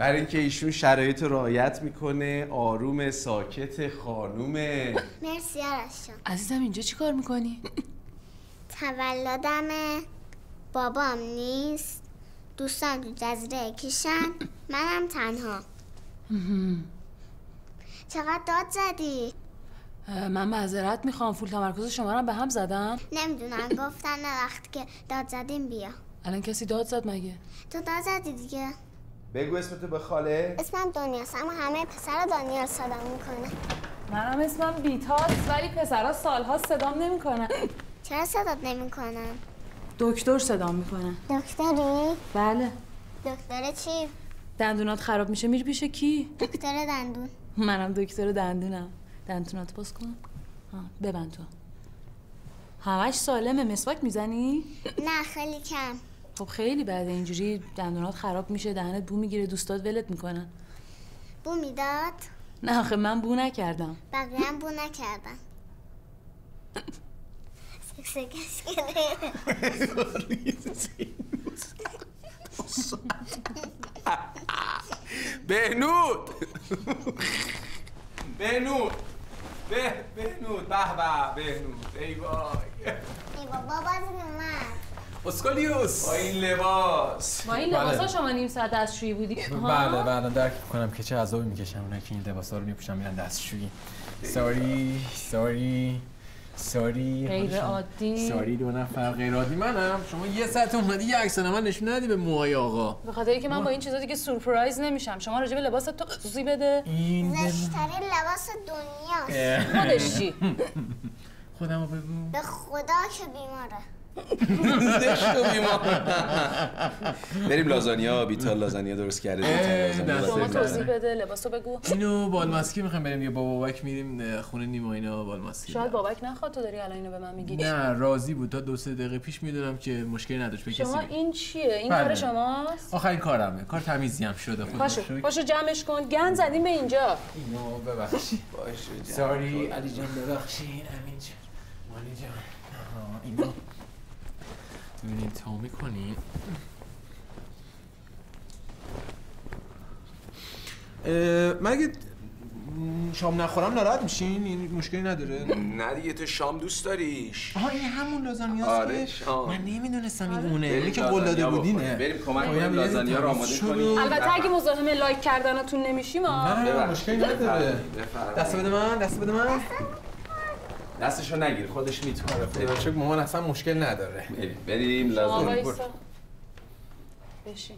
برای اینکه ایشون شرایط رو رعایت می‌کنه آروم ساکت خانومه مرسی آرش جان. عزیزم اینجا چی کار می‌کنی؟ تولدم بابام نیست. دوستان تو جزیره کشن. منم تنها. چقدر داد زدی؟ من معذرت می‌خوام. فول تمرکز شما رو هم به هم زدم نمی‌دونم. گفتن نه وقتی که داد زدیم بیا. الان کسی داد زد مگه؟ تو داد زدی دیگه. بگو اسمتو به خاله. اسمم دنیاست اما همه پسر دنیا صدا می‌کنه. منم اسمم بیتاست ولی پسرا سالها صدام نمی‌کنن. چرا صدات نمی‌کنن؟ دکتر صدام می‌کنن دکتری؟ بله. دکتر چی؟ دندونات خراب میشه میری پیش کی؟ دکتر دندون. منم دکتر دندونم. دندونات باز کن. ها ببند تو. همش سالمه مسواک می‌زنی؟ نه خیلی کم. خب خیلی بعد اینجوری دندونات خراب میشه دهنت بو می‌گیره دوستات ولت می‌کنن. بو می‌داد؟ نه آخه من بو نکردم. بقیه هم بو سکسکش بهنود! بهنود! به بهنود به به بهنود. ای وای. ای بابا باز اومد. اسکالیوس. با این لباس. با این لباسا شما نیم ساعت دستشویی بودی؟ بله بله درک کنم که چه عذابی می‌کشم اونایی که این لباسا رو میپوشن میرن دستشویی. ساری ساری ساری. غیر عادی. ساری دو نفر غیر عادی. منم. شما یه ساعت اومدی یه عکس من نشون ندی به موهای آقا. به خاطر اینکه من با این چیزا دیگه سورپرایز نمیشم. شما راجع به لباست تو خصوصی بده. این زشترین لباس دنیاست. خودش چی؟ خودمو بگو. به خدا که بیماره. زشت و بیمار. بریم لازانیا بیتال لازانیا درست کرده شما لازانیا. توضیح بده لباسو بگو. اینو بالماسکی می‌خوایم بریم یه بابا بابک میریم خونه نیما اینا بالماسکی. شاید بابک نخواد تو داری الان اینو به من میگی. نه راضی بود تا دو سه دقیقه پیش می‌دونم که مشکلی نداشت به کسی شما. این چیه؟ این بله. کار شماست؟ آخرین کارمه. کار تمیزی هم شده خدا پاشو جمعش کن. گند زدیم به اینجا. اینو ببخشید. باشه ساری علی جان ببخشید. امین جان مالی جان. ببینیم تا می‌کنی مگه شام نخورم ناراحت میشین این مشکلی نداره نه دیگه تو شام دوست داریش آها این همون لازانیاست آره، که شام. من نمی‌دونستم این اونه بریم اینی که لازانیا قول داده. بودینه بریم کمک کنیم لازانیا رو آماده کنیم. البته اگه مزاحم لایک کردنتون نمیشیم آ نه. مشکلی نداره. دست بده من دست بده من دستشو نگیر خودش می‌تونه. خدا شکر مامان اصلا مشکل نداره. بریم وایسا بشین.